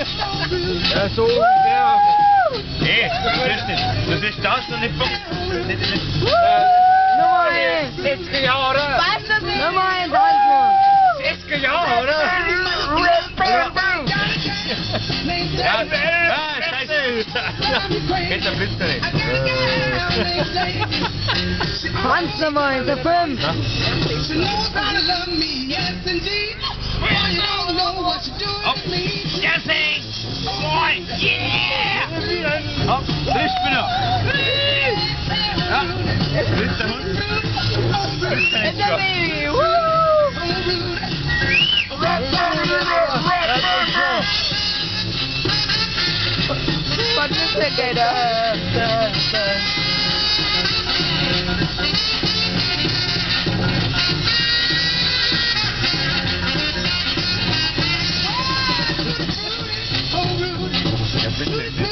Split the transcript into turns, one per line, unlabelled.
Ja, so ungefähr.
Nee, das ist nicht. Das ist das und nicht vom...
Nummer 1!
60er Jahre! Was das ist?
Nummer 1, also!
60 Jahre, oder?
Ja, ja, scheiße! Geht ein bisschen nicht.
Hans Nummer 1, der
5! Yeah! Op, driftspinner! Ja, dit is de hond. Dit is de hond. Ja, bitte.